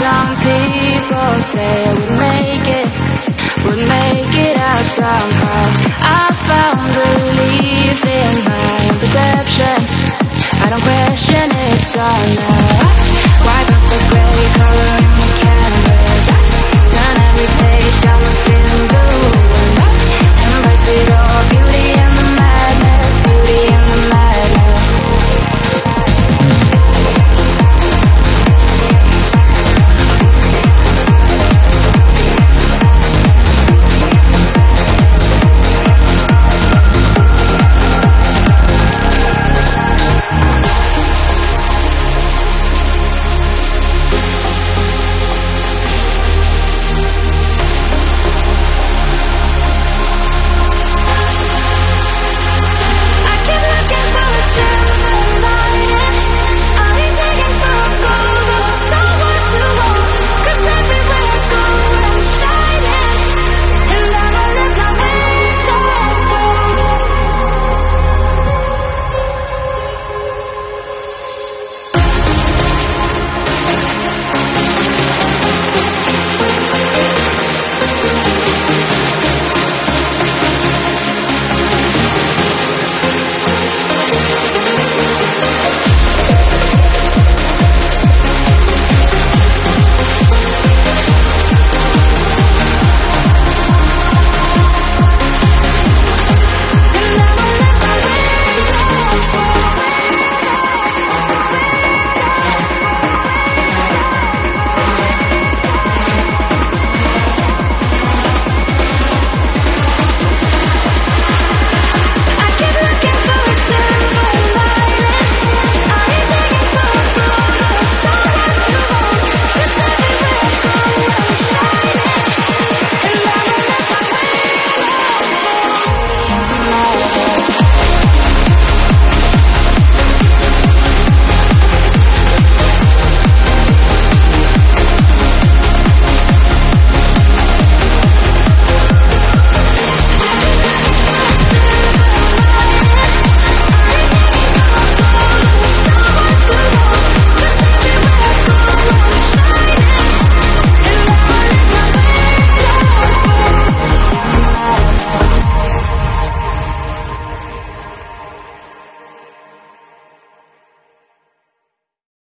Some people say we'd make it, would make it out somehow. I found relief in my perception. I don't question it, so now I wipe out the gray color.